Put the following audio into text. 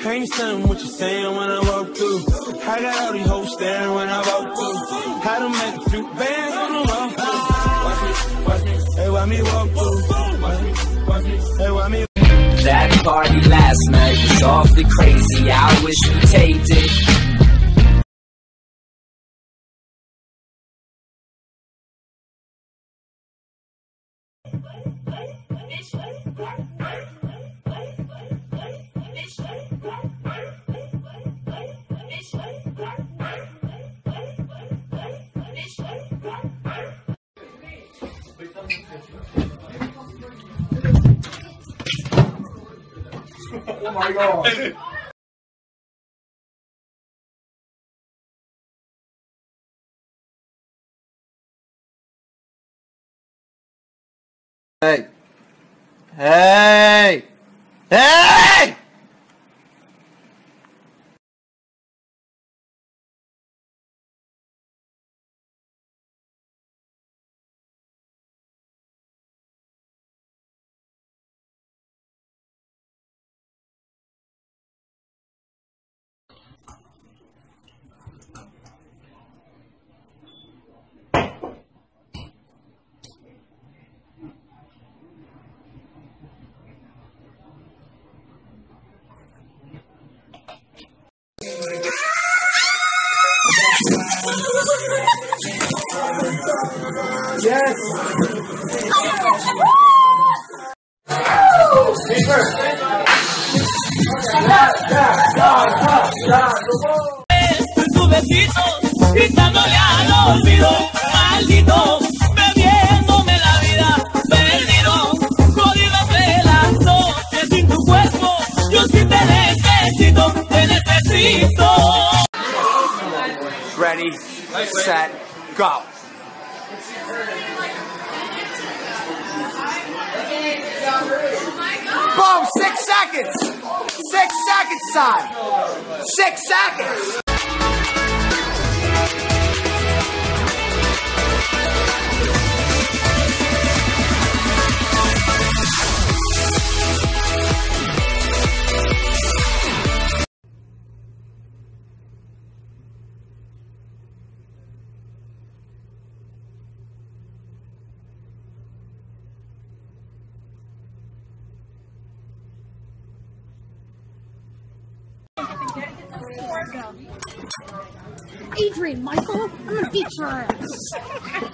I ain't stunned what you saying when I walk through. I got all these hoes staring when I walk through. Had to make a few bands on the walk through. Watch me, watch me, hey, watch me walk through. Watch me, watch me, hey, watch me. That party last night was awfully crazy. I wish we taped it. Oh hey! Hey! Hey! Tu Ready, set, go. Boom, six seconds. Six seconds, son. Six seconds. Adrian, Michael, I'm gonna beat your ass.